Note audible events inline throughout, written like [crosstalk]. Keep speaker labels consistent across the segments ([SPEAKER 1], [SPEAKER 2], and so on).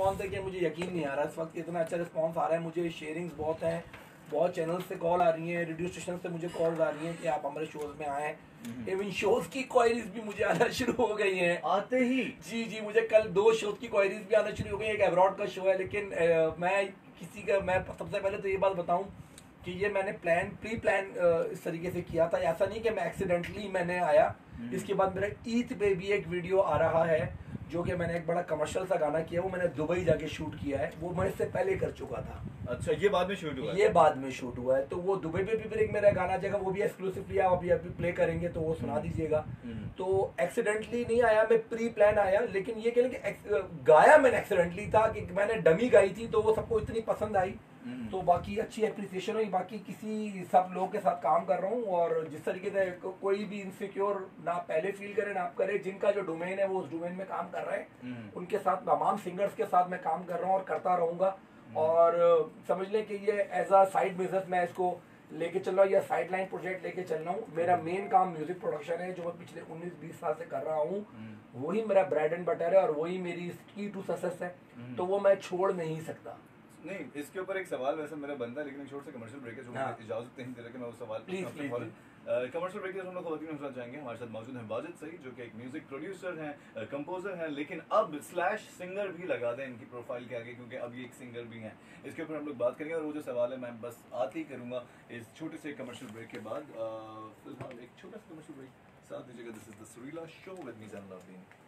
[SPEAKER 1] Response ہے کہ مجھے یقین نہیں آ رہا اس وقت اتنا اچھا رسپانس آ رہا ہے مجھے شیئرنگز بہت ہیں بہت چینل سے کال آ رہی ہیں ریڈیو اسٹیشن سے مجھے کالز آ رہی ہیں کہ آپ ہمارے شوز میں آئیں۔ ایون شوز کی کوائریز بھی مجھے آنا [laughs] شروع ہو گئی ہیں۔
[SPEAKER 2] آتے ہی۔
[SPEAKER 1] جی جی مجھے کل دو شوز کی کوائریز بھی آنا شروع ہو گئی ایک ایبراڈ کا شو ہے لیکن میں کسی کا میں سب سے پہلے تو یہ بات بتاؤں کہ یہ میں نے پلان پری پلان اس طریقے سے کیا تھا۔ ایسا نہیں کہ میں ایکسیڈنٹلی میں نے آیا۔ اس کے بعد میرا عید پہ بھی ایک ویڈیو آ رہا ہے جو کہ میں نے ایک بڑا کمرشل سا گانا کیا وہ میں نے دبئی جا کے شوٹ کیا ہے۔ وہ میں اس سے پہلے کر چکا تھا۔
[SPEAKER 2] اچھا یہ بعد میں شوٹ ہوا
[SPEAKER 1] یہ بعد میں شوٹ ہوا ہے۔ تو وہ دبئی پہ بھی پھر ایک میرا گانا جگہ وہ بھی ایکسکلوسively آپ ابھی ابھی پلے کریں گے تو وہ سنا دیجیے گا۔ تو ایکسیڈنٹلی نہیں آیا میں پری پلان آیا لیکن یہ کہ گایا میں نے ایکسیڈنٹلی تھا کہ میں نے ڈمی گائی تھی تو وہ سب کو اتنی پسند آئی۔ تو باقی اچھی اپریسیشن ہوئی. باقی کسی سب لوگوں کے ساتھ کام کر رہا ہوں اور جس طریقے سے کوئی بھی انسیکیور نہ پہلے فیل کرے نہ آپ کرے جن کا جو ڈومین ہے وہ اس ڈومین میں کام کر رہے ہیں ان کے ساتھ تمام سنگرز کے ساتھ میں کام کر رہا ہوں اور کرتا رہوں گا۔ اور سمجھ لیں کہ یہ ایز اے سائڈ بزنس میں اس کو لے کے چل رہا ہوں یا سائڈ لائن پروجیکٹ لے کے چل رہا ہوں۔ میرا مین کام میوزک پروڈکشن ہے جو میں پچھلے انیس بیس سال سے کر رہا ہوں۔ وہی میرا بریڈ اینڈ بٹر ہے اور وہی میری کی ٹو سکسیس ہے۔ تو وہ میں چھوڑ نہیں سکتا۔
[SPEAKER 2] نہیں اس کے اوپر ایک سوال ویسے میرا بنتا ہے لیکن چھوٹ سے کمرشل بریک ہے اجازت نہیں دے رہا کہ میں وہ سوال کمرشل بریک ہم لوگ خواتین سننا چاہیں گے۔ ہمارے ساتھ موجود ہیں واجد سعید جو کہ ایک میوزک پروڈیوسر ہیں کمپوزر ہیں لیکن اب سلیش سنگر بھی لگا دیں ان کی پروفائل کے آگے کیونکہ اب یہ ایک سنگر بھی ہیں۔ اس کے اوپر ہم لوگ بات کریں گے اور وہ جو سوال ہے میں بس آتے ہی کروں گا اس چھوٹے سے کمرشل بریک کے بعد۔ فی الحال ایک چھوٹا سا کمرشل بریک ساتھ دیجیے گا دس از دا سریلا شو ود میزان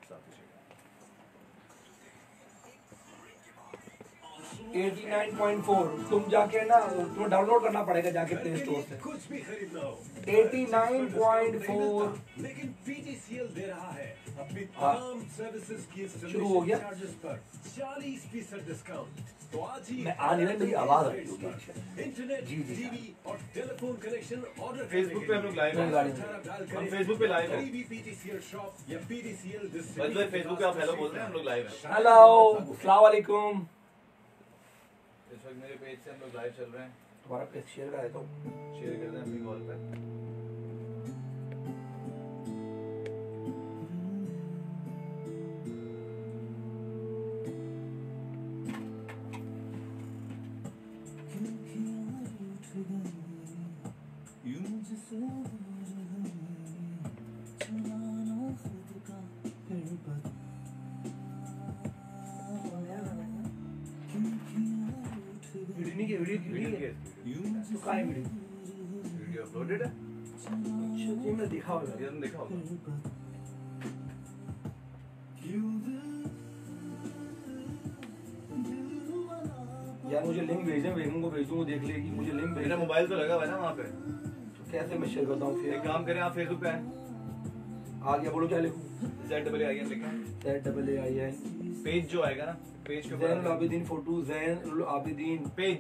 [SPEAKER 2] ساتھ دیجیے گا
[SPEAKER 1] ایٹی نائن پوائنٹ فور تم جا کے نا تمہیں ڈاؤن لوڈ کرنا پڑے گا جا کے پلے اسٹور سے۔
[SPEAKER 3] کچھ بھی خریدنا ہو
[SPEAKER 1] ایٹی نائن پوائنٹ فور
[SPEAKER 3] لیکن پی ٹی سی ایل دے رہا ہے۔ اپنی تمام سروسز کی
[SPEAKER 1] شروع ہو گیا۔
[SPEAKER 3] چالیس فیصد ڈسکاؤنٹ تو آج ہی
[SPEAKER 1] میں میری آواز آ رہی ہوگی۔
[SPEAKER 3] انٹرنیٹ
[SPEAKER 1] جی، جی۔
[SPEAKER 3] ٹی وی اور telephone connection order
[SPEAKER 2] Facebook پہ ہم لوگ لائیو ہیں۔ ہم فیس بک پہ لائیو ہیں۔
[SPEAKER 3] P T C L shop یا پی ٹی سی ایل
[SPEAKER 2] بس بھائی فیس بک پہ آپ ہیلو بول رہے ہیں ہم لوگ لائیو ہیں۔
[SPEAKER 1] ہلو السلام علیکم۔
[SPEAKER 2] اس وقت میرے پیج سے ہم لوگ لائیو چل رہے ہیں۔
[SPEAKER 1] تمہارا پیج شیئر کر دیتا ہوں۔
[SPEAKER 2] شیئر کر دیں اپنی وال پہ۔
[SPEAKER 1] ویڈیو نہیں کی ویڈیو کی ویڈیو کی تو کہاں ہے ویڈیو
[SPEAKER 2] ویڈیو اپلوڈڈ ہے
[SPEAKER 1] اچھا جی میں دیکھا ہوگا
[SPEAKER 2] یہ دیکھا ہوگا
[SPEAKER 1] یار مجھے لنک بھیجیں بیگم کو بھیج دوں وہ دیکھ لے گی مجھے لنک
[SPEAKER 2] میرا
[SPEAKER 1] بھیجیں
[SPEAKER 2] موبائل تو لگا ہوا ہے نا وہاں پہ
[SPEAKER 1] تو کیسے میں شیئر کرتا ہوں
[SPEAKER 2] ایک
[SPEAKER 1] پھر
[SPEAKER 2] کام کریں آپ فیس بک پہ آئیں
[SPEAKER 1] آ گیا بولو کیا لکھوں
[SPEAKER 2] زیڈ ڈبل آئی لکھیں
[SPEAKER 1] Z double A I N
[SPEAKER 2] page جو آئے گا نا پیج کے
[SPEAKER 1] زین العابدین فوٹو زین العابدین۔
[SPEAKER 2] پیج۔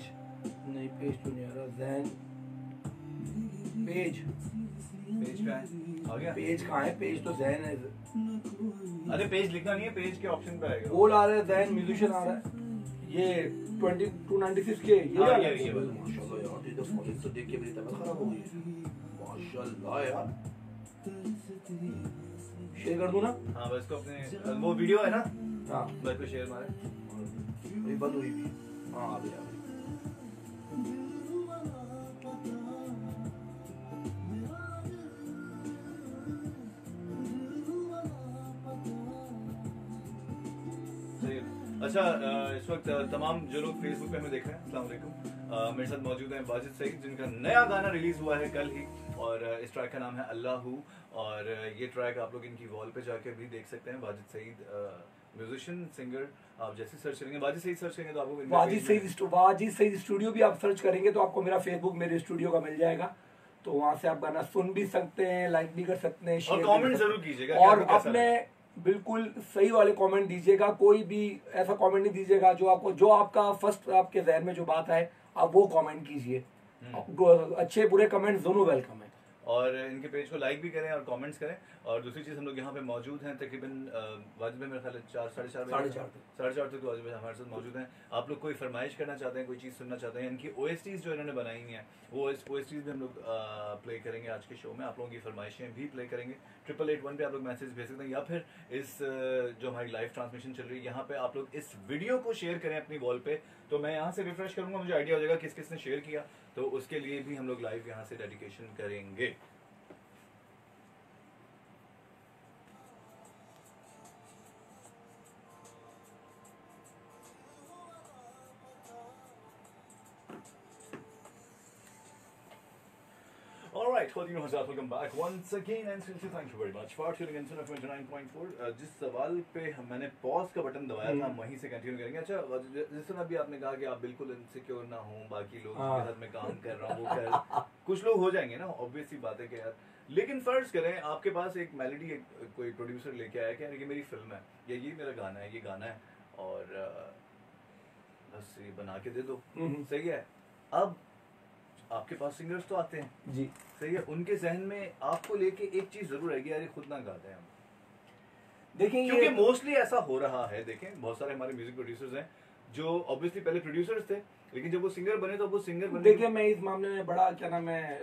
[SPEAKER 1] نہیں پیج تو نہیں آ رہا زین۔ پیج۔
[SPEAKER 2] پیج پہ آ گیا۔
[SPEAKER 1] پیج کہاں ہے؟ پیج تو زین ہے۔
[SPEAKER 2] ارے پیج لکھنا نہیں ہے پیج کے آپشن پہ آئے گا۔
[SPEAKER 1] گول آ رہا ہے زین میوزیشین آ رہا ہے۔ یہ ٹوینٹی ٹو نائنٹی سکس کے یہ آ رہا ہے
[SPEAKER 2] یہ بس۔
[SPEAKER 1] ماشاء اللہ یار یہ تو فالوئنگ تو دیکھ کے میری طبیعت خراب ہو گئی ہے۔ ماشاء اللہ یار۔ شیئر کر دوں نا؟
[SPEAKER 2] ہاں بس کو اپنے وہ ویڈیو ہے نا۔
[SPEAKER 1] ہاں
[SPEAKER 2] کو شیئر مارے۔
[SPEAKER 1] بند ہوئی بھی۔ ہاں آ گئی آ گئی
[SPEAKER 2] اچھا اس وقت تمام جو لوگ فیس بک پہ ہمیں دیکھ رہے ہیں، السلام علیکم۔ میرے ساتھ موجود ہیں واجد سعید، جن کا نیا گانا ریلیز ہوا ہے کل ہی۔ اور اس ٹریک کا نام ہے اللہ ہو۔ اور یہ ٹریک آپ لوگ ان کی وال پہ جا کے بھی دیکھ سکتے ہیں، واجد سعید میوزیشین سنگر آپ جیسے سرچ کریں گے. واجد سعید سرچ کریں گے تو آپ کو
[SPEAKER 1] واجد سعید واجد سعید اسٹوڈیو بھی آپ سرچ کریں گے تو آپ کو میرا فیس بک میرے اسٹوڈیو کا مل جائے گا. تو وہاں سے آپ گانا سن بھی سکتے ہیں لائک بھی کر سکتے ہیں
[SPEAKER 2] اور
[SPEAKER 1] سکتے
[SPEAKER 2] ضرور
[SPEAKER 1] ہیں۔
[SPEAKER 2] کیجیے گا
[SPEAKER 1] اور اپنے بالکل صحیح والے کامنٹ دیجیے گا کوئی بھی ایسا کامنٹ نہیں دیجیے گا جو آپ کو جو آپ کا فرسٹ آپ کے ذہن میں جو بات ہے آپ وہ کامنٹ کیجیے۔ اچھے برے کمنٹ دونوں ویلکم ہے
[SPEAKER 2] اور ان کے پیج کو لائک بھی کریں اور کامنٹس کریں. اور دوسری چیز ہم لوگ یہاں پہ موجود ہیں تقریباً واجب میں میرے خیال ہے چار ساڑھے چار
[SPEAKER 1] ساڑھے چار
[SPEAKER 2] ساڑھے چار تک واجب ہمارے ساتھ موجود ہیں۔ آپ لوگ کوئی فرمائش کرنا چاہتے ہیں کوئی چیز سننا چاہتے ہیں؟ ان کی او ایس ٹیز جو انہوں نے بنائی ہوئی ہیں وہ او ایس ٹیز بھی ہم لوگ پلے کریں گے آج کے شو میں۔ آپ لوگوں کی فرمائشیں بھی پلے کریں گے۔ ٹرپل ایٹ ون پہ آپ لوگ میسج بھیج سکتے ہیں یا پھر اس جو ہماری لائیو ٹرانسمیشن چل رہی ہے یہاں پہ آپ لوگ اس ویڈیو کو شیئر کریں اپنی وال پہ۔ تو میں یہاں سے ریفریش کروں گا مجھے آئیڈیا ہو جائے گا کس کس نے شیئر کیا۔ تو اس کے لیے بھی ہم لوگ لائیو یہاں سے ڈیڈیکیشن کریں گے۔ Hazrat, welcome back. Once again and sincerely thank you very much for tuning in to FM 29.4 جس سوال پہ میں نے پاز کا بٹن دبایا تھا ہم وہیں سے کنٹینیو کریں گے اچھا جس طرح بھی آپ نے کہا کہ آپ بالکل انسیکیور نہ ہوں باقی لوگ کے ساتھ میں کام کر رہا ہوں وہ کر کچھ لوگ ہو جائیں گے نا سی بات ہے کہ یار لیکن فرض کریں آپ کے پاس ایک میلڈی کوئی پروڈیوسر لے کے آیا کہ یار یہ میری فلم ہے یا یہ میرا گانا ہے یہ گانا ہے اور بس یہ بنا کے دے دو صحیح ہے اب آپ کے پاس سنگرز تو آتے ہیں۔
[SPEAKER 1] جی۔
[SPEAKER 2] صحیح ہے ان کے ذہن میں آپ کو لے کے ایک چیز ضرور ہے کہ یار یہ خود نہ گاتے ہیں ہم۔
[SPEAKER 1] دیکھیں
[SPEAKER 2] کیونکہ موسٹلی ایسا ہو رہا ہے دیکھیں بہت سارے ہمارے میوزک پروڈیوسرز ہیں جو obviously پہلے پروڈیوسرز تھے لیکن جب وہ سنگر بنے تو وہ سنگر بنے۔
[SPEAKER 1] دیکھیں میں اس معاملے میں بڑا کیا نام ہے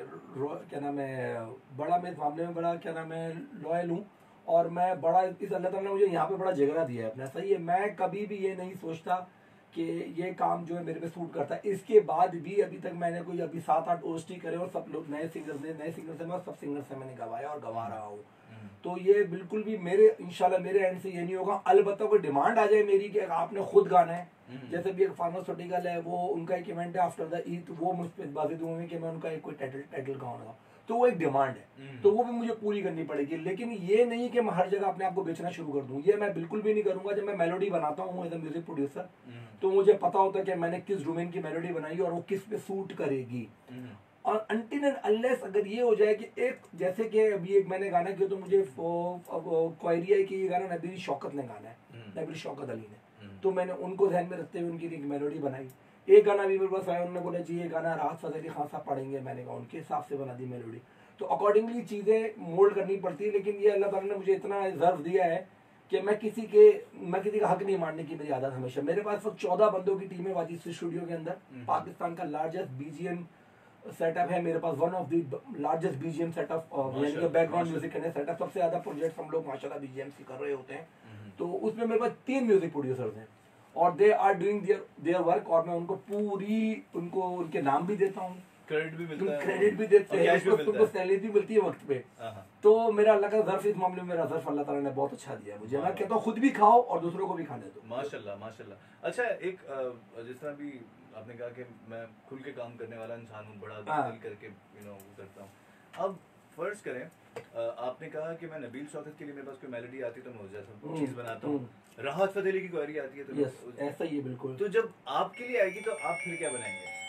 [SPEAKER 1] کیا نام ہے بڑا میں اس معاملے میں بڑا کیا نام ہے لوئل ہوں۔ اور میں بڑا اس اللہ تعالیٰ نے مجھے یہاں پہ بڑا جگرا دیا ہے اپنا۔ صحیح ہے میں کبھی بھی یہ نہیں سوچتا کہ یہ کام جو ہے میرے پہ سوٹ کرتا ہے۔ اس کے بعد بھی ابھی تک میں نے کوئی ابھی سات آٹھ اوسٹی کرے اور سب لوگ نئے سنگر سے نئے سنگر سے میں سب سنگر سے میں نے گوایا اور گوا رہا ہوں۔ تو یہ بالکل بھی میرے انشاءاللہ میرے اینڈ سے یہ نہیں ہوگا۔ البتہ کوئی ڈیمانڈ آ جائے میری کہ آپ نے خود گانا ہے۔ جیسے بھی ایک فارمر سوٹیکل ہے وہ ان کا ایک ایونٹ ہے آفٹر دا عید وہ مجھ پہ بازی دوں گے کہ میں ان کا ایک کوئی ٹائٹل ٹائٹل گاؤں گا۔ تو وہ ایک ڈیمانڈ ہے۔ تو وہ بھی مجھے پوری کرنی پڑے گی۔ لیکن یہ نہیں کہ میں ہر جگہ اپنے آپ کو بیچنا شروع کر دوں۔ یہ میں بالکل بھی نہیں کروں گا۔ جب میں میلوڈی بناتا ہوں ایز اے میوزک پروڈیوسر تو مجھے پتا ہوتا ہے کہ میں نے کس ڈومین کی میلوڈی بنائی اور وہ کس پہ سوٹ کرے گی۔ اور انٹین اینڈ انلیس اگر یہ ہو جائے کہ ایک جیسے کہ ابھی ایک میں نے گانا کیا تو مجھے کوئری ہے کہ یہ گانا نبیل شوکت نے گانا ہے۔ نبیل شوکت علی نے۔ تو میں نے ان کو ذہن میں رکھتے ہوئے ان کی ایک میلوڈی بنائی۔ ایک گانا بھی میرے پاس آیا انہوں نے بولا جی یہ گانا راحت فتح علی خان صاحب پڑھیں گے میں نے کہا ان کے حساب سے بنا دی میلوڈی تو اکارڈنگلی چیزیں مولڈ کرنی پڑتی ہے لیکن یہ اللہ تعالیٰ نے مجھے اتنا ظرف دیا ہے کہ میں کسی کے میں کسی کا حق نہیں ماننے کی میری عادت ہمیشہ۔ میرے پاس وقت چودہ بندوں کی ٹیم ہے واجد اسٹوڈیو کے اندر۔ پاکستان کا largest B G M setup ہے میرے پاس one of the largest B G M setup یعنی کہ بیک گراؤنڈ میوزک کرنے سیٹ اپ سب سے زیادہ پروجیکٹ ہم لوگ ماشاء اللہ بی جی ایم سی کر رہے ہوتے ہیں۔ تو اس میں میرے پاس تین میوزک پروڈیوسرز ہیں۔ اور they are doing their their work اور میں ان کو پوری ان کو ان کے نام بھی دیتا ہوں۔
[SPEAKER 2] کریڈٹ بھی ملتا ہے۔
[SPEAKER 1] کریڈٹ بھی دیتے ہیں
[SPEAKER 2] ملتا
[SPEAKER 1] کو سیلری بھی ملتی ہے وقت پہ۔ تو میرا اللہ کا ظرف اس معاملے میں میرا ظرف اللہ تعالیٰ نے بہت اچھا دیا مجھے۔ میں کہتا ہوں خود بھی کھاؤ اور دوسروں کو بھی کھانے دو۔
[SPEAKER 2] ماشاء اللہ ماشاء اللہ اچھا ایک جس طرح بھی آپ نے کہا کہ میں کھل کے کام کرنے والا انسان ہوں بڑا
[SPEAKER 1] ہاں۔
[SPEAKER 2] دل کر کے یو نو کرتا ہوں۔ اب فرض کریں آپ نے کہا کہ میں نبیل شوکت کے لیے میرے پاس کوئی میلڈی آتی تو میں اس جیسا
[SPEAKER 1] ہوں،
[SPEAKER 2] چیز بناتا ہوں۔ راحت فتح علی کی کوئری آتی ہے تو میں-
[SPEAKER 1] ایسا ہی ہے بالکل۔
[SPEAKER 2] تو جب آپ کے لیے آئے گی تو آپ پھر کیا بنائیں گے؟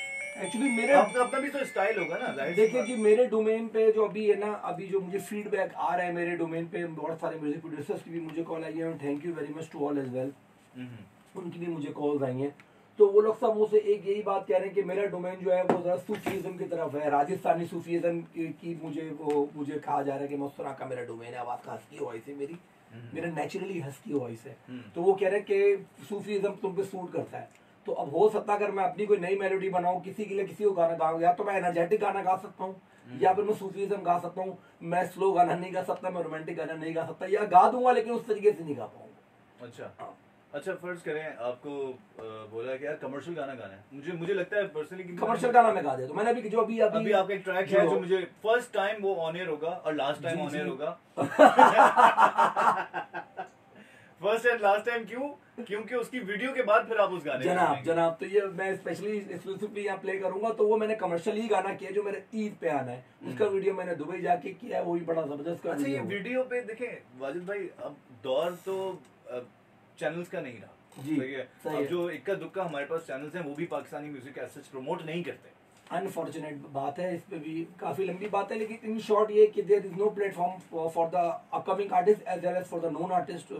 [SPEAKER 1] ایکچولی میرے
[SPEAKER 2] آپ کا اپنا بھی تو اسٹائل ہوگا نا ظاہر سی
[SPEAKER 1] دیکھیں
[SPEAKER 2] بات۔
[SPEAKER 1] جی میرے ڈومین پہ جو ابھی ہے نا ابھی جو مجھے فیڈ بیک آ رہا ہے میرے ڈومین پہ بہت سارے میوزک پروڈیوسرس کی بھی مجھے کال آئی ہے thank you very much to all as well. ان کی بھی مجھے کالز آئی ہیں۔ تو وہ لوگ سب سے ایک یہی بات کہہ رہے ہیں کہ میرا ڈومین جو ہے وہ ذرا صوفیزم کی طرف ہے راجستھانی صوفیزم کی کی مجھے وہ مجھے کہا جا رہا ہے کہ کا میرا ڈومین ہے آواز وائس ہے میری۔ میرا نیچرلی ہسکی وائس ہے۔ تو وہ کہہ رہے کہ صوفیزم تم پہ سوٹ کرتا ہے۔ تو اب ہو سکتا اگر میں اپنی کوئی نئی میلوڈی بناؤں کسی کے لیے کسی کو گانا گاؤں یا تو میں انرجیٹک گانا گا سکتا ہوں یا پھر میں صوفیزم گا سکتا ہوں میں سلو گانا نہیں گا سکتا میں رومانٹک گانا نہیں گا سکتا یا گا دوں گا لیکن اس طریقے سے نہیں گا پاؤں گا۔
[SPEAKER 2] اچھا۔
[SPEAKER 1] ہاں۔
[SPEAKER 2] اچھا فرض کریں آپ کو بولا کہ یار کمرشل گانا گانا ہے۔ مجھے مجھے لگتا ہے پرسنلی
[SPEAKER 1] کمرشل گانا میں گا دیتا ہوں میں نے ابھی جو ابھی
[SPEAKER 2] ابھی آپ کا ایک ٹریک ہے
[SPEAKER 1] جو-
[SPEAKER 2] مجھے فرسٹ ٹائم وہ آن ایئر ہوگا اور لاسٹ ٹائم آن ایئر۔ ہوگا۔ فرسٹ اینڈ لاسٹ ٹائم کیوں؟ کیونکہ اس کی ویڈیو کے بعد پھر آپ اس گانے
[SPEAKER 1] جناب۔ جناب تو یہ میں اسپیشلی ایکسکلوسیولی یہاں پلے کروں گا تو وہ میں نے کمرشلی گانا کیا جو میرے عید پہ آنا ہے۔ اس کا ویڈیو میں نے دبئی جا کے کیا ہے وہ بھی بڑا زبردست کا
[SPEAKER 2] اچھا یہ
[SPEAKER 1] ویڈیو
[SPEAKER 2] پہ دیکھیں واجد بھائی اب دور تو چینلز کا نہیں رہا۔
[SPEAKER 1] جی،
[SPEAKER 2] صحیح ہے۔ جو اکا دکا ہمارے پاس چینلز ہیں وہ بھی پاکستانی میوزک ایسے پروموٹ نہیں کرتے۔
[SPEAKER 1] انفارچونیٹ بات ہے اس پہ بھی کافی لمبی بات ہے لیکن ان شارٹ یہ کہ there is no platform for the upcoming artist as well as for the known artist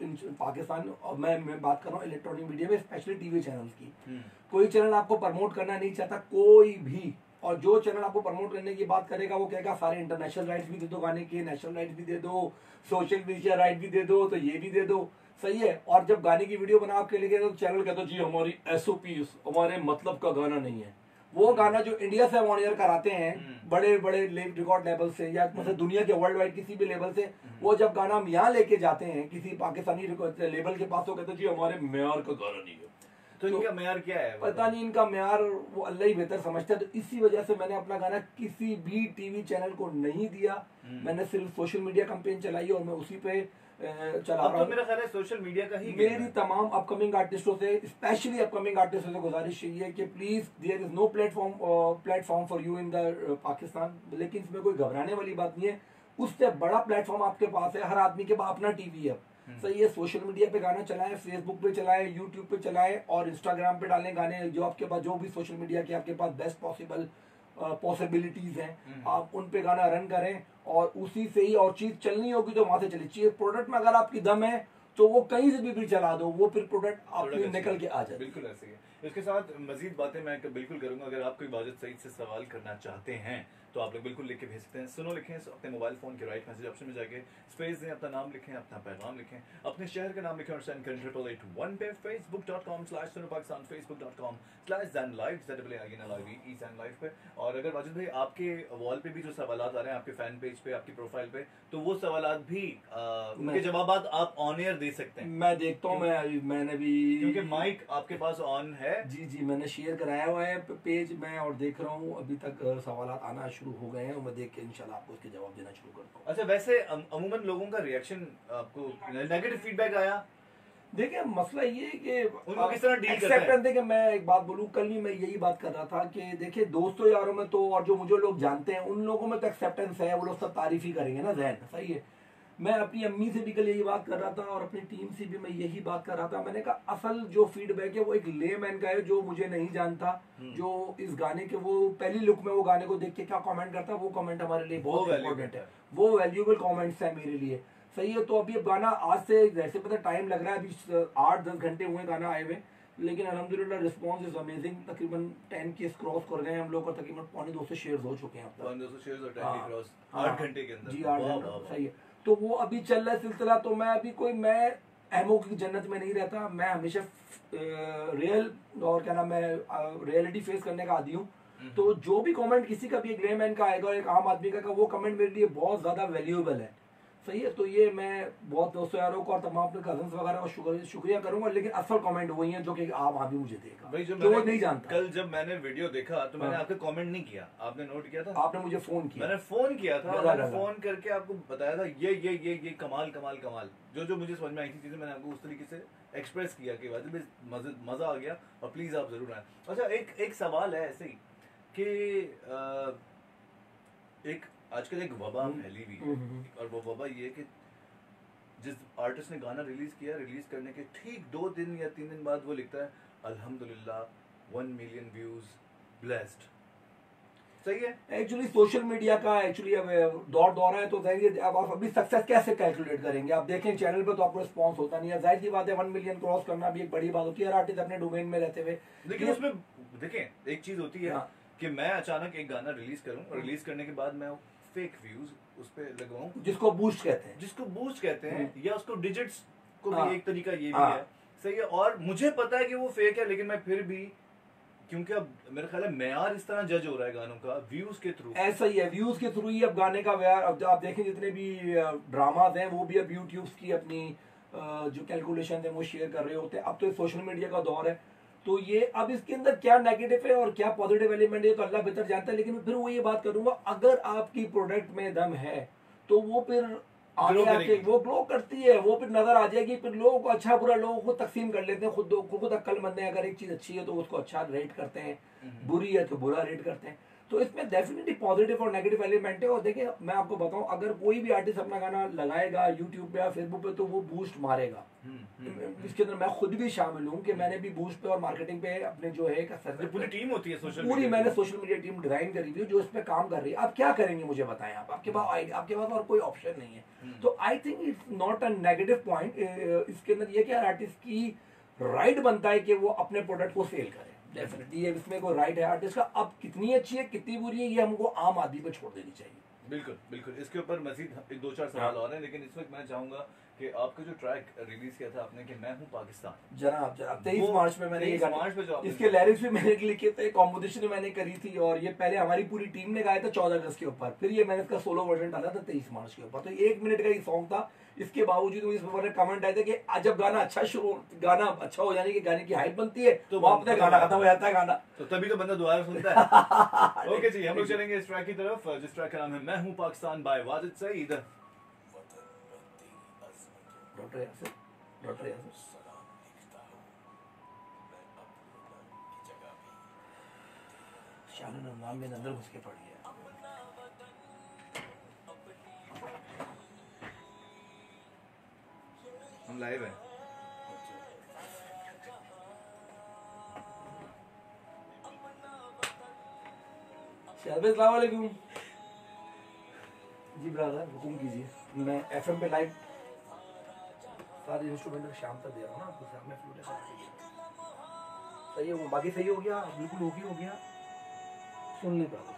[SPEAKER 1] in Pakistan میں میں بات کر رہا ہوں الیکٹرانک میڈیا میں اسپیشلی ٹی وی چینلس کی۔ کوئی چینل آپ کو پروموٹ کرنا نہیں چاہتا کوئی بھی۔ اور جو چینل آپ کو پروموٹ کرنے کی بات کرے گا وہ کہے گا سارے انٹرنیشنل رائٹس بھی دے دو گانے کے نیشنل رائٹس بھی دے دو سوشل میڈیا رائٹ بھی دے دو تو یہ بھی دے دو۔ صحیح ہے۔ اور جب گانے کی ویڈیو بنا آپ کے لیے تو چینل کہتا جی ہماری ایس او پی ہمارے مطلب کا گانا نہیں ہے۔ وہ گانا جو انڈیا سے آن ایئر کراتے ہیں بڑے بڑے ریکارڈ لیبل سے یا مطلب دنیا کے ورلڈ وائڈ کسی بھی لیبل سے وہ جب گانا ہم یہاں لے کے جاتے ہیں کسی پاکستانی لیبل کے پاس تو کہتے جی ہمارے معیار کا گانا نہیں ہے۔
[SPEAKER 2] تو ان کا معیار کیا ہے؟
[SPEAKER 1] پتہ نہیں ان کا معیار وہ اللہ ہی بہتر سمجھتا ہے۔ تو اسی وجہ سے میں نے اپنا گانا کسی بھی ٹی وی چینل کو نہیں دیا۔ میں نے صرف سوشل میڈیا کمپین چلائی اور میں اسی پہ چلا رہا
[SPEAKER 2] تو میرا خیال ہے سوشل میڈیا کا ہی
[SPEAKER 1] میری تمام اپ کمنگ آرٹسٹوں سے اسپیشلی اپ کمنگ آرٹسٹوں سے گزارش یہی ہے کہ please there is no platform platform for you in the Pakistan لیکن اس میں کوئی گھبرانے والی بات نہیں ہے۔ اس سے بڑا پلیٹ فارم آپ کے پاس ہے ہر آدمی کے پاس اپنا ٹی وی ہے صحیح ہے سوشل میڈیا پہ گانا چلائیں فیس بک پہ چلائیں یوٹیوب پہ چلائیں اور انسٹاگرام پہ ڈالیں گانے جو آپ کے پاس جو بھی سوشل میڈیا کے آپ کے پاس بیسٹ پاسبل پاسبلٹیز ہیں۔ آپ ان پہ گانا رن کریں اور اسی سے ہی اور چیز چلنی ہوگی تو وہاں سے چلی چاہیے پروڈکٹ میں اگر آپ کی دم ہے تو وہ کہیں سے بھی بھی چلا دو وہ پھر پروڈکٹ آپ نکل کے آ جائے
[SPEAKER 2] بالکل ایسے ہی ہے۔ اس کے ساتھ مزید باتیں میں بالکل کروں گا۔ اگر آپ کوئی باجد سعید سے سوال کرنا چاہتے ہیں تو آپ لوگ بالکل لکھ کے بھیج سکتے ہیں۔ سنو لکھیں اپنے موبائل فون کے رائٹ میسج آپشن میں جا کے اسپیس دیں اپنا نام لکھیں اپنا پیغام لکھیں اپنے شہر کا نام لکھیں اور سینڈ کریں۔ ٹریپل ایٹ ون پہ Facebook dot com slash Suno Pakistan Facebook dot com slash Zain life Z double I live E Zain life پہ اور اگر واجد بھائی آپ کے وال پہ بھی جو سوالات آ رہے ہیں آپ کے فین پیج پہ آپ کی پروفائل پہ تو وہ سوالات بھی ان کے جوابات آپ آن ایئر دے سکتے ہیں۔
[SPEAKER 1] میں دیکھتا ہوں میں میں نے بھی
[SPEAKER 2] کیونکہ مائک آپ کے پاس آن ہے
[SPEAKER 1] جی جی میں نے شیئر کرایا ہوا ہے پیج میں اور دیکھ رہا ہوں۔ ابھی تک سوالات آنا شروع ہو گئے ہیں۔ اور میں دیکھ کے انشاءاللہ آپ کو اس کے جواب دینا شروع کرتا ہوں
[SPEAKER 2] اچھا ویسے عموماً لوگوں کا ریئیکشن آپ کو نیگیٹو فیڈ بیک آیا؟
[SPEAKER 1] دیکھیں مسئلہ یہ ہے کہ
[SPEAKER 2] کس طرح ڈیل
[SPEAKER 1] دیکھیں میں ایک بات بولوں کل بھی میں یہی بات کر رہا تھا کہ دیکھیں دوستوں یاروں میں تو اور جو مجھے لوگ جانتے ہیں ان لوگوں میں تو ایکسیپٹنس ہے وہ لوگ سب تعریف ہی کریں گے نا ذہن صحیح ہے۔ میں اپنی امی سے بھی کل یہی بات کر رہا تھا اور اپنی ٹیم سے بھی میں یہی بات کر رہا تھا۔ میں نے کہا اصل جو فیڈ بیک ہے وہ ایک لے مین کا ہے جو مجھے نہیں جانتا۔ جو اس گانے کے وہ پہلی لک میں وہ گانے کو دیکھ کے کیا کامنٹ کرتا ہے وہ کامنٹ ہمارے لیے بہت امپورٹنٹ ہے۔ وہ ویلیوبل کامنٹس ہیں میرے لیے۔ صحیح ہے تو اب گانا آج سے جیسے پتہ ٹائم لگ رہا ہے ابھی آٹھ دس گھنٹے ہوئے گانا آئے ہوئے۔ لیکن الحمد للہ رسپانس از امیزنگ تقریباً ٹین کیس کراس کر گئے ہم لوگ اور تقریباً پونے دو سو شیئر ہو چکے ہیں
[SPEAKER 2] کے اندر۔
[SPEAKER 1] جی آٹھ گھنٹے۔ صحیح ہے۔ تو وہ ابھی چل رہا ہے سلسلہ تو میں ابھی کوئی میں ایمو کی جنت میں نہیں رہتا میں ہمیشہ ریئل اور کیا نام ہے ریئلٹی فیس کرنے کا عادی ہوں۔ تو جو بھی کامنٹ کسی کا بھی ایک گرے مین کا آئے گا اور ایک عام آدمی کا وہ کامنٹ میرے لیے بہت زیادہ ویلیوبل ہے۔ صحیح ہے تو یہ میں بہت دوستوں یاروں کو اور تمام اپنے کزنس وغیرہ کو شکریہ کروں گا لیکن اصل کامنٹ وہی ہیں جو کہ آپ ابھی مجھے دیکھا
[SPEAKER 2] جو وہ نہیں جانتا۔ کل جب میں نے ویڈیو دیکھا تو میں نے آپ کا کامنٹ نہیں کیا۔ آپ نے نوٹ کیا تھا؟
[SPEAKER 1] آپ نے مجھے فون کیا۔
[SPEAKER 2] میں نے فون کیا تھا میں نے فون کر کے آپ کو بتایا تھا یہ یہ یہ یہ کمال کمال کمال۔ جو جو مجھے سمجھ میں آئی تھی چیزیں میں نے آپ کو اس طریقے سے ایکسپریس کیا کہ مزہ آ گیا اور پلیز آپ ضرور آئیں۔ اچھا ایک ایک سوال ہے ایسے ہی کہ ایک آج کل ایک وبا پھیلی ہوئی ہے۔ اور وہ وبا یہ کہ جس آرٹسٹ نے گانا ریلیز کیا ریلیز کرنے کے ٹھیک دو دن یا تین دن بعد وہ لکھتا ہے الحمد للہ ون ملین ویوز بلیسڈ صحیح ہے؟
[SPEAKER 1] ایکچولی سوشل میڈیا کا ایکچولی دور دور ہے تو ظاہر اب آپ ابھی سکسیس کیسے کیلکولیٹ کریں گے؟ آپ دیکھیں چینل پہ تو آپ کو رسپانس ہوتا نہیں ہے۔ ظاہر سی بات ہے ون ملین کراس کرنا بھی ایک بڑی بات ہوتی ہے۔ ہر آرٹسٹ اپنے ڈومین میں رہتے ہوئے۔
[SPEAKER 2] لیکن اس میں دیکھیں ایک چیز ہوتی ہے کہ میں اچانک ایک گانا ریلیز کروں اور ریلیز کرنے کے بعد میں فیک ویوز اس پہ لگواؤں
[SPEAKER 1] جس کو بوسٹ کہتے ہیں۔
[SPEAKER 2] جس کو بوسٹ کہتے ہیں یا اس کو ڈیجٹس کو بھی ایک طریقہ یہ بھی ہے۔ صحیح ہے۔ اور مجھے پتا ہے کہ وہ فیک ہے لیکن میں پھر بھی کیونکہ اب میرا خیال ہے معیار اس طرح جج ہو رہا ہے گانوں کا ویوز کے تھرو
[SPEAKER 1] ایسا ہی ہے۔ ویوز کے تھرو ہی اب گانے کا معیار اب آپ دیکھیں جتنے بھی ڈراماز ہیں وہ بھی اب یوٹیوبس کی اپنی جو کیلکولیشن ہیں وہ شیئر کر رہے ہوتے ہیں۔ اب تو سوشل میڈیا کا دور ہے۔ تو یہ اب اس کے اندر کیا نیگیٹو ہے اور کیا پازیٹیو ایلیمنٹ ہے تو اللہ بہتر جانتا ہے لیکن پھر وہ یہ بات کروں گا اگر آپ کی پروڈکٹ میں دم ہے تو وہ پھر آگے آ کے وہ گلو کرتی ہے وہ پھر نظر آ جائے گی پھر لوگوں کو اچھا برا لوگوں کو تقسیم کر لیتے ہیں خود خود عقل مند ہیں اگر ایک چیز اچھی ہے تو اس کو اچھا ریٹ کرتے ہیں بری ہے تو برا ریٹ کرتے ہیں۔ تو اس میں ڈیفینیٹلی پازیٹیو اور نیگیٹو ایلیمنٹ ہے اور دیکھیں میں آپ کو بتاؤں اگر کوئی بھی آرٹسٹ اپنا گانا لگائے گا یوٹیوب پہ یا فیس بک پہ تو وہ بوسٹ مارے گا۔ اس کے اندر میں خود بھی شامل ہوں کہ میں نے بھی بوسٹ پہ اور مارکیٹنگ پہ اپنے جو ہے
[SPEAKER 2] پوری ٹیم ہوتی ہے
[SPEAKER 1] پوری میں نے سوشل میڈیا ٹیم ڈیزائن کری ہوئی جو اس پہ کام کر رہی ہے۔ آپ کیا کریں گے مجھے بتائیں آپ؟ آپ کے پاس آپ کے پاس اور کوئی آپشن نہیں ہے۔ تو I think it's not a negative point اس کے اندر یہ کہ ہر آرٹسٹ کی رائٹ بنتا ہے کہ وہ اپنے پروڈکٹ کو سیل کرے۔ ڈیفینیٹلی اس میں
[SPEAKER 2] کوئی
[SPEAKER 1] رائٹ ہے. آرٹسٹ کا
[SPEAKER 2] اب
[SPEAKER 1] کتنی
[SPEAKER 2] اچھی ہے کتنی بری
[SPEAKER 1] ہے یہ ہم کو عام آدمی پہ چھوڑ دینی چاہیے۔ بالکل بالکل۔ اس کے اوپر مزید دو چار سوال ہاں۔ اور ہیں لیکن اس وقت میں چاہوں گا کہ آپ کا جو ٹریک ریلیز کیا تھا آپ نے کہ میں ہوں پاکستان۔ جناب جناب تیئیس مارچ میں میں نے یہ مارچ پہ جو اس کے لیرکس بھی میں نے لکھے تھے کمپوزیشن میں نے کری تھی اور
[SPEAKER 2] یہ
[SPEAKER 1] پہلے ہماری پوری ٹیم نے گایا تھا چودہ اگست
[SPEAKER 2] کے اوپر۔ پھر یہ میں نے اس کا سولو ورژن ڈالا تھا تیئیس مارچ کے اوپر۔ تو ایک منٹ کا یہ سانگ تھا۔ اس کے باوجود اس
[SPEAKER 1] پر کمنٹ آئے تھے کہ جب گانا اچھا شروع گانا اچھا ہو
[SPEAKER 2] جانے کی گانے
[SPEAKER 1] کی ہائٹ بنتی ہے تو وہ اپنے گانا ختم ہو جاتا ہے گانا۔ تو تبھی تو بندہ دوبارہ سنتا ہے۔ [laughs] اوکے جی ہم لوگ چلیں گے اس ٹریک کی طرف۔ جس ٹریک کا نام ہے میں ہوں Pakistan by Wajid Saeed. Doctor Yasir
[SPEAKER 2] doctor Yasir نام
[SPEAKER 1] میں گھس کے پڑ
[SPEAKER 2] گیا ہم لائیو ہیں۔ السلام علیکم۔ جی برادر، حکم کیجیے۔ میں
[SPEAKER 1] ایف ایم پہ لائیو سارے انسٹرومنٹ شام تک دے رہا ہوں نا آپ کو شام میں فلوٹ خراب صحیح ہو باقی صحیح ہو گیا بالکل اوکے
[SPEAKER 2] ہو گیا۔
[SPEAKER 1] سن لی بات۔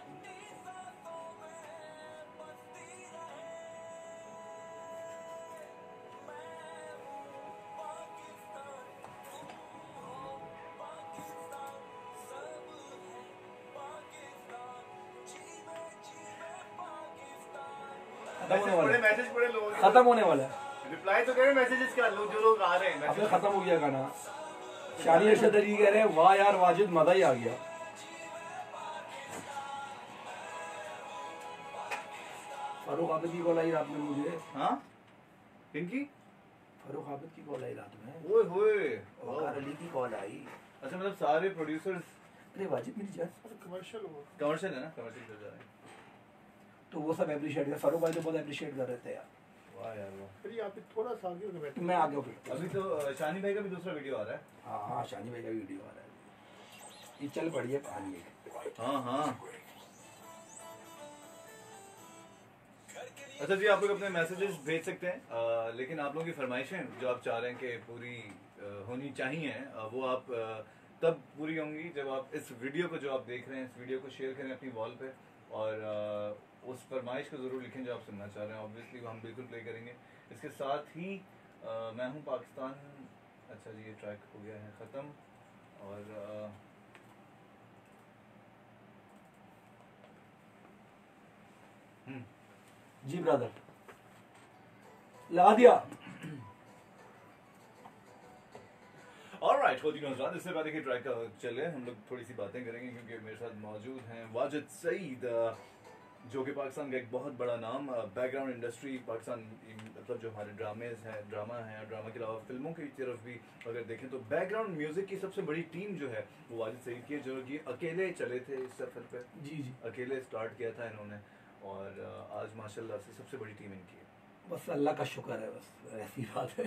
[SPEAKER 1] ختم ہونے اپنے ختم
[SPEAKER 2] ہو گیا
[SPEAKER 1] گانا۔ شانی ارشد علی کہہ
[SPEAKER 2] رہے ہیں واہ یار
[SPEAKER 1] واجد مزہ ہی آ
[SPEAKER 2] گیا۔ فاروق عابد کی کال آئی رات میں
[SPEAKER 1] مجھے۔ ہاں؟ ان کی؟ فاروق عابد کی کال آئی رات میں۔ اوئے ہوئے۔ وقار
[SPEAKER 2] علی کی کال
[SPEAKER 4] آئی۔ اچھا مطلب سارے پروڈیوسرز ارے واجد میری
[SPEAKER 1] جان۔ کمرشل ہو۔
[SPEAKER 2] کمرشل ہے نا؟ کمرشل چل رہا ہے۔ تو وہ سب اپریشیٹ کر
[SPEAKER 1] فاروق بھائی تو بہت اپریشیٹ کر رہے تھے یار۔ میں آگے ہاں ہاں شانی بھائی
[SPEAKER 2] کا بھی ویڈیو آ رہا ہے۔ یہ چل پڑی ہے ہاں ہاں۔ اچھا جی آپ لوگ اپنے میسیجز بھیج سکتے ہیں۔ لیکن آپ لوگوں کی فرمائشیں جو آپ چاہ رہے ہیں کہ پوری ہونی چاہیے وہ آپ تب پوری ہوں گی جب آپ اس ویڈیو کو جو آپ دیکھ رہے ہیں اس ویڈیو کو شیئر کریں اپنی وال پہ۔ اور اس فرمائش کو ضرور لکھیں جو آپ سننا چاہ رہے ہیں. آبویسلی ہم بالکل پلے کریں گے. اس کے ساتھ ہی میں ہوں پاکستان. اچھا جی یہ ٹریک ہو
[SPEAKER 1] گیا ہے ختم. اور
[SPEAKER 2] جی برادر. لادیا دیا. آلرائٹ اس سے پہلے کہ ٹریک چلے. ہم لوگ تھوڑی سی باتیں کریں گے کیونکہ میرے ساتھ موجود ہیں واجد سعید. جو کہ پاکستان کا ایک بہت بڑا نام بیک گراؤنڈ انڈسٹری پاکستان مطلب جو ہمارے ڈرامز ہیں ڈرامہ ہیں ڈرامہ کے علاوہ فلموں کی طرف بھی اگر دیکھیں تو بیک گراؤنڈ میوزک کی سب سے بڑی ٹیم جو ہے وہ واجد سعید کی ہے جو کہ اکیلے
[SPEAKER 1] چلے تھے
[SPEAKER 2] اس سفر پہ۔ جی جی۔ اکیلے اسٹارٹ کیا تھا انہوں نے اور آج ماشاء اللہ
[SPEAKER 1] سے سب سے بڑی ٹیم ان کی ہے۔ بس
[SPEAKER 2] اللہ کا شکر ہے بس ایسی بات ہے۔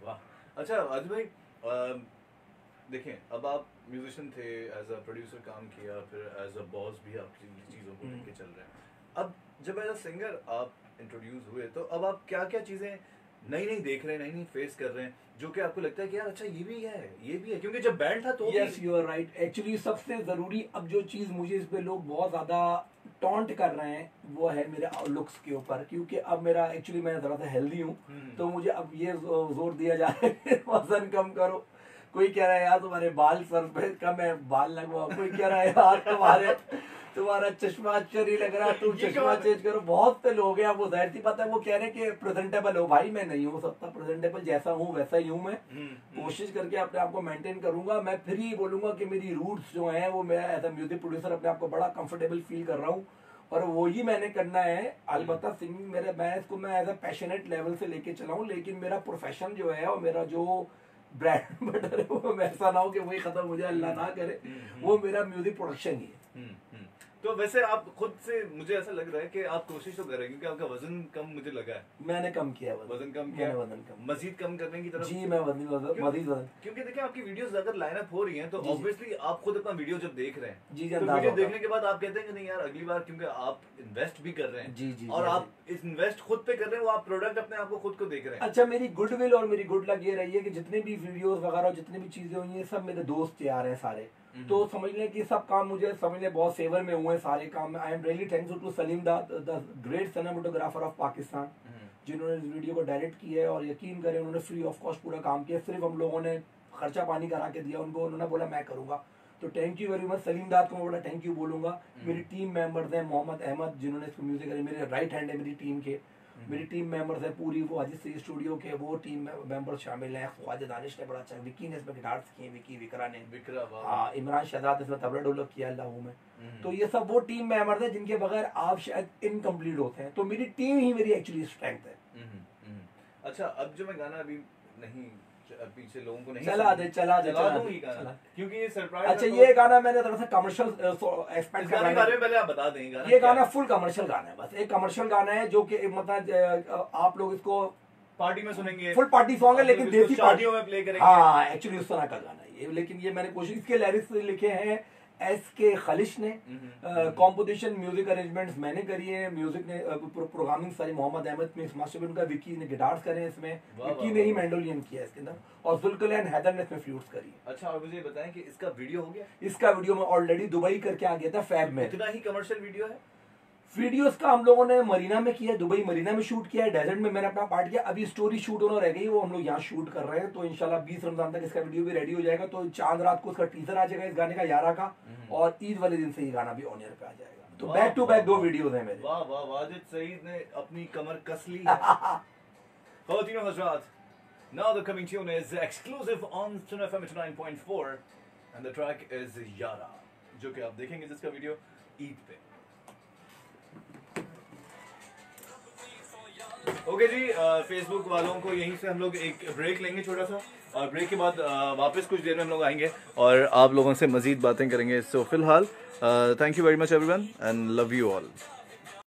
[SPEAKER 2] واہ۔ اچھا آج بھائی دیکھیں اب آپ میوزیشین تھے ایز اے پروڈیوسر کام کیا پھر
[SPEAKER 1] ایز
[SPEAKER 2] اے باس بھی آپ چیزوں کو لے کے چل رہے ہیں۔ اب جب ایز اے سنگر آپ انٹروڈیوس ہوئے تو اب آپ کیا کیا چیزیں نئی نئی دیکھ رہے ہیں نئی نئی فیس کر رہے ہیں جو کہ آپ کو لگتا ہے کہ یار اچھا یہ بھی ہے
[SPEAKER 1] یہ
[SPEAKER 2] بھی
[SPEAKER 1] ہے کیونکہ جب بینڈ تھا تو yes you are right actually سب سے ضروری اب جو چیز مجھے اس پہ لوگ بہت زیادہ ٹونٹ کر رہے ہیں وہ ہے میرے لکس کے اوپر کیونکہ
[SPEAKER 2] اب
[SPEAKER 1] میرا ایکچولی میں ذرا سا ہیلدی ہوں تو مجھے اب یہ زور دیا جا رہا ہے [laughs] وزن کم کرو۔ کوئی کہہ رہا ہے یار تمہارے بال سر پہ کم ہے بال لگواؤ۔ کوئی کہہ رہا ہے یار تمہارے تمہارا
[SPEAKER 2] چشمہ
[SPEAKER 1] اچھا
[SPEAKER 2] نہیں لگ
[SPEAKER 1] رہا تم چشمہ چینج کرو۔ بہت سے لوگ ہیں آپ کو ظاہر سی پتہ ہے وہ کہہ رہے ہیں کہ پریزنٹیبل ہو۔ بھائی میں نہیں ہو سکتا پریزنٹیبل جیسا ہوں ویسا
[SPEAKER 2] ہی ہوں
[SPEAKER 1] میں۔ کوشش کر کے اپنے آپ کو مینٹین کروں گا۔ میں پھر ہی بولوں گا کہ میری روٹس جو ہیں وہ میں ایز اے میوزک پروڈیوسر اپنے آپ کو بڑا کمفرٹیبل فیل کر رہا ہوں۔ اور وہی میں نے کرنا ہے۔ البتہ سنگنگ میرے میں اس کو میں ایز اے پیشنیٹ لیول سے لے کے چلا ہوں لیکن میرا پروفیشن جو ہے اور میرا جو بریڈ بٹر ہے وہ ایسا نہ ہو کہ
[SPEAKER 2] وہی
[SPEAKER 1] ختم ہو جائے اللہ نہ کرے
[SPEAKER 2] وہ میرا میوزک پروڈکشن ہی ہے تو ویسے آپ خود سے مجھے ایسا لگ رہا ہے کہ آپ کوشش تو کر رہے ہیں کیونکہ آپ کا
[SPEAKER 1] وزن کم مجھے لگا
[SPEAKER 2] ہے۔ میں نے
[SPEAKER 1] کم کیا وزن۔
[SPEAKER 2] کم کیا وزن کم۔ مزید
[SPEAKER 1] کم کرنے کی طرف جی میں
[SPEAKER 2] مزید وزن۔ کیونکہ دیکھیں آپ کی ویڈیوز اگر لائن اپ ہو
[SPEAKER 1] رہی ہیں
[SPEAKER 2] تو جی، جی۔ آبویسلی آپ خود اپنا ویڈیو جب
[SPEAKER 1] دیکھ رہے
[SPEAKER 2] ہیں
[SPEAKER 1] جی,
[SPEAKER 2] جی،
[SPEAKER 1] تو
[SPEAKER 2] ویڈیو دیکھنے کے بعد آپ کہتے ہیں کہ نہیں یار اگلی بار کیونکہ آپ انویسٹ بھی کر رہے
[SPEAKER 1] ہیں جی
[SPEAKER 2] جی
[SPEAKER 1] اور
[SPEAKER 2] آپ انویسٹ خود پہ کر رہے ہیں وہ آپ پروڈکٹ اپنے آپ کو خود کو دیکھ رہے ہیں۔ اچھا
[SPEAKER 1] میری گڈ ول اور میری گڈ لک یہ رہی ہے کہ جتنے بھی ویڈیوز وغیرہ جتنی بھی چیزیں ہوئی ہیں سب میرے دوست تیار ہیں سارے۔ تو سمجھ لیں کہ سب کام مجھے سمجھ لیں بہت سیور میں ہوئے سارے کام میں۔ I am really thankful to Saleem the the great سنا فوٹوگرافر آف پاکستان جنہوں نے ویڈیو کو ڈائریکٹ کیا ہے اور یقین کریں انہوں نے فری آف کاسٹ پورا کام کیا۔ صرف ہم لوگوں نے خرچہ پانی کرا کے دیا ان کو انہوں نے بولا میں کروں گا۔ تو thank you very much Saleem داد کو میں بڑا تھینک یو بولوں گا۔ میری ٹیم ممبرز ہیں محمد احمد جنہوں نے اس کو میوزک کرے میرے رائٹ ہینڈ ہے میری ٹیم کے۔ میری ٹیم ممبرز ہیں پوری وہ اجیت سی اسٹوڈیو کے وہ ٹیم ممبر شامل ہیں۔ خواجہ دانش نے بڑا اچھا وکی نے اس میں گٹارس کیے وکی وکرا نے۔
[SPEAKER 2] وکرا
[SPEAKER 1] ہاں عمران شہزاد اس میں تبلا ڈولپ کیا اللہ میں۔ تو یہ سب وہ ٹیم ممبرز ہیں جن کے بغیر آپ شاید انکمپلیٹ ہوتے ہیں۔ تو میری ٹیم ہی میری ایکچولی اسٹرینتھ ہے۔
[SPEAKER 2] اچھا اب جو میں گانا ابھی نہیں پیچھے لوگوں کو نہیں
[SPEAKER 1] چلا دے چلا دے
[SPEAKER 2] چلا دوں گانا۔ کیونکہ یہ سرپرائز
[SPEAKER 1] اچھا یہ گانا میں نے ذرا سا کمرشل کر
[SPEAKER 2] پہلے آپ بتا دیں گانا
[SPEAKER 1] یہ گانا فل کمرشل گانا ہے بس ایک کمرشل گانا ہے جو کہ مطلب آپ لوگ اس کو
[SPEAKER 2] پارٹی میں سنیں گے۔
[SPEAKER 1] فل پارٹی سانگ ہے لیکن دیسی
[SPEAKER 2] شادیوں میں play کریں گے۔
[SPEAKER 1] ہاں ایکچولی اس طرح کا گانا ہے۔ یہ لیکن یہ میں نے کوشش اس کے لیرکس لکھے ہیں۔ ایس کے خلش نے کمپوزیشن میوزک ارینجمنٹس میں نے کری ہے میوزک نے پروگرامنگ ساری محمد احمد میں ماسٹر ان کا وکی نے گٹارز کرے ہیں اس میں وکی نے ہی۔ مینڈولین کیا ہے اس کے اندر اور ذوالقلین حیدر نے اس میں فلوٹس کری ہے
[SPEAKER 2] اچھا اور مجھے بتائیں کہ اس کا ویڈیو ہو گیا
[SPEAKER 1] اس کا ویڈیو میں آلریڈی دبئی کر کے آ گیا تھا فیب میں
[SPEAKER 2] اتنا ہی کمرشل ویڈیو ہے
[SPEAKER 1] ویڈیوز کا ہم لوگوں نے مرینا میں کیا ہے دبئی مرینا میں شوٹ کیا ہے ڈیزرٹ میں میں نے اپنا پارٹ کیا۔ ابھی سٹوری شوٹ ہونا رہ گئی وہ ہم لوگ یہاں شوٹ کر رہے ہیں۔ تو انشاءاللہ بیس رمضان تک اس کا ویڈیو بھی ریڈی ہو جائے گا۔ تو چاند رات کو اس کا ٹیزر آ جائے گا اس گانے کا یارہ کا۔ اور عید والے دن سے یہ گانا بھی آن ایئر پہ آ جائے گا۔ تو بیک ٹو بیک دو۔ ویڈیوز ہیں میرے۔
[SPEAKER 2] واہ واہ واجد سعید نے اپنی کمر کس لی [laughs] خواتین و حضرات now the coming tune is exclusive on Tune FM 89.4 and the track is Yara جو کہ آپ دیکھیں گے جس کا ویڈیو عید پہ۔ اوکے جی فیس بک والوں کو یہیں سے ہم لوگ ایک بریک لیں گے چھوٹا سا، اور بریک کے بعد واپس کچھ دیر میں ہم لوگ آئیں گے، اور آپ لوگوں سے مزید باتیں کریں گے۔ سو فی الحال thank you very much everyone and love you all